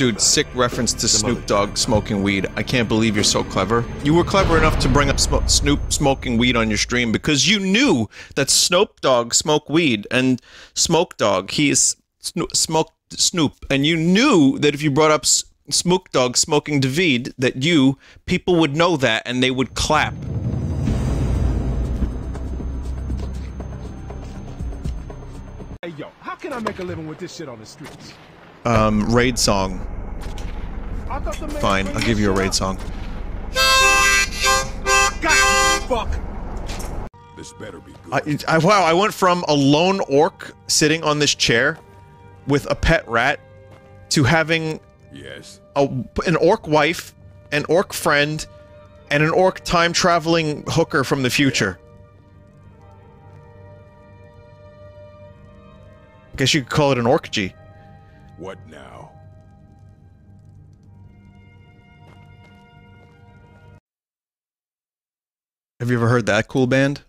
Dude, sick reference to Snoop Dogg smoking weed. I can't believe you're so clever. You were clever enough to bring up Sm Snoop smoking weed on your stream because you knew that Snoop Dogg smoked weed and Smoke Dog, he is Snoop, smoked Snoop, and you knew that if you brought up S Smoke Dogg smoking David, that you, people would know that and they would clap. Hey yo, how can I make a living with this shit on the streets? Um, raid song. Fine, I'll give you a raid song. God, fuck. This better be good. I, I, wow, I went from a lone orc sitting on this chair with a pet rat to having yes a, an orc wife, an orc friend, and an orc time traveling hooker from the future. I guess you could call it an orc-G. What now? Have you ever heard that cool band?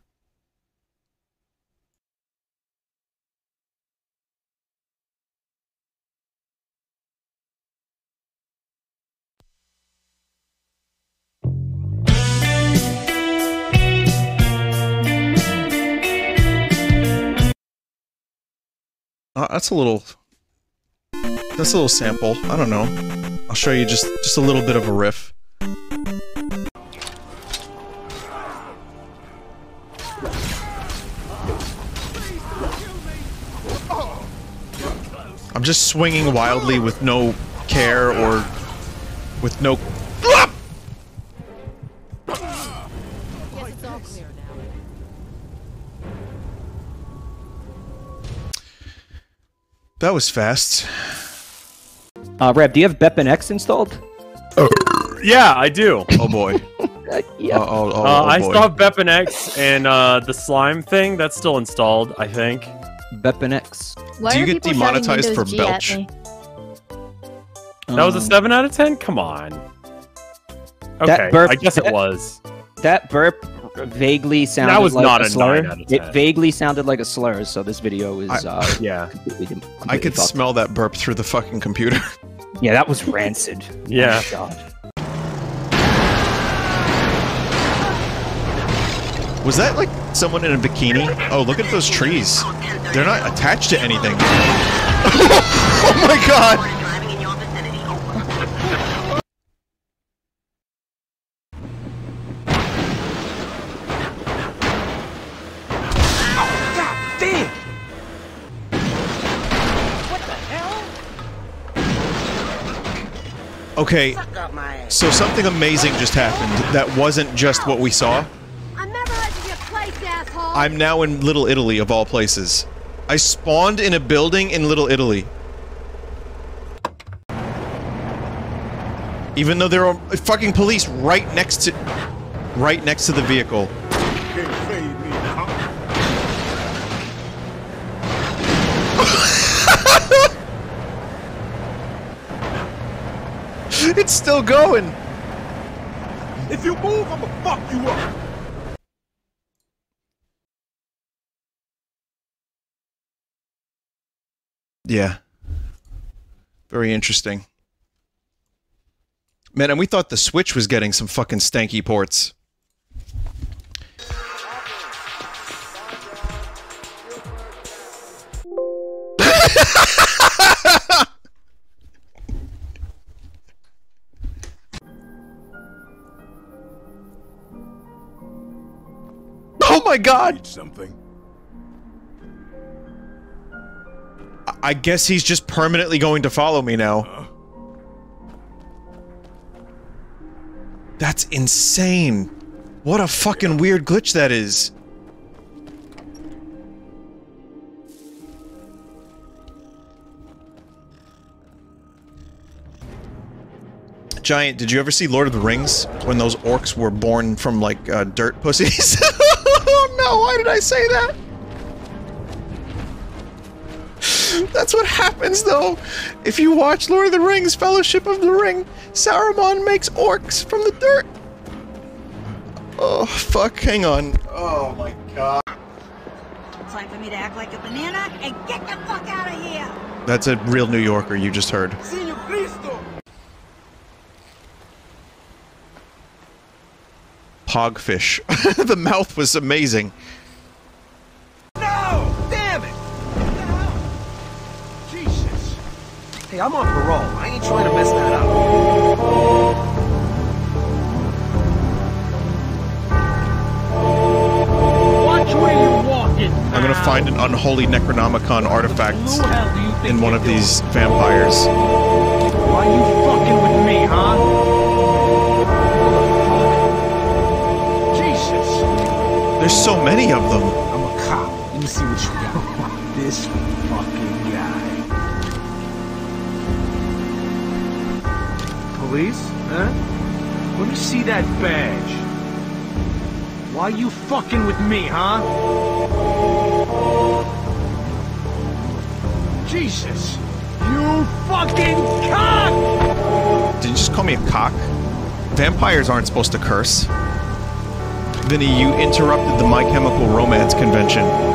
Uh, that's a little... That's a little sample. I don't know. I'll show you just, just a little bit of a riff. I'm just swinging wildly with no care or with no That was fast. Uh, Reb, do you have BepInEx installed? yeah, I do. Oh boy. uh, yeah. Oh, oh, oh, uh, oh I boy. still have BepInEx and uh, the slime thing. That's still installed, I think. BepInEx. Why Do you are get people shouting demonetized for G at belch? me? That was a Um, 7 out of 10? Come on. That Okay, burp- I guess it was. That burp vaguely sounded that was like not a a slur. 9 out of It vaguely sounded like a slur, so this video is I- uh, Yeah. completely, dem- I could fucked. smell that burp through the fucking computer. Yeah, that was rancid. Yeah. Oh, God. Was that like someone in a bikini? Oh, look at those trees. They're not attached to anything. oh my god! Okay, so something amazing just happened that wasn't just what we saw. I'm memorizing your place, asshole. I'm now in Little Italy, of all places. I spawned in a building in Little Italy. Even though there are fucking police right next to... Right next to the vehicle. It's still going! If you move, I'ma fuck you up. Yeah. Very interesting. Man, and we thought the Switch was getting some fucking stanky ports. Oh my god! Something. I guess he's just permanently going to follow me now. Huh? That's insane. What a fucking weird glitch that is. Giant, did you ever see Lord of the Rings when those orcs were born from like uh, dirt pussies? oh no, why did I say that? That's what happens though. If you watch Lord of the Rings, Fellowship of the Ring, Saruman makes orcs from the dirt. Oh, fuck, hang on. Oh my god. Time for me to act like a banana and get the fuck out of here. That's a real New Yorker you just heard. Senor Cristo! Pogfish. the mouth was amazing. Hey, I'm on parole. I ain't trying to mess that up. Watch where you're walking. I'm gonna find an unholy Necronomicon artifact in one of these vampires. Why you fucking with me, huh? Jesus. There's so many of them. I'm a cop. Let me see what you got. this fucking guy. Police? Huh? Let me see that badge. Why you fucking with me, huh? Jesus. You fucking cock! Did you just call me a cock? Vampires aren't supposed to curse. Vinny, you interrupted the My Chemical Romance convention.